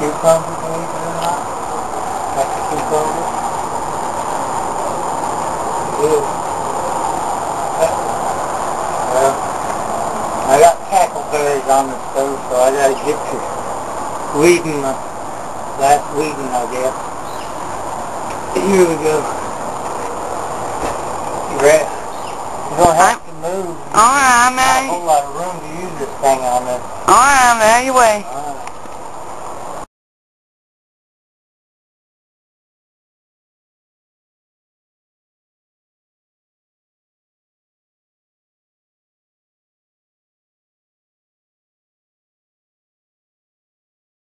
cucumber, believe it or not. That's a cucumber. Good. Well, I got cackleberries on the stove, so I gotta get to weeding my last weeding, I guess. Here we go. You? You're gonna have to move. All right, man. Whole lot of use this thing on this. All right, man. You wait.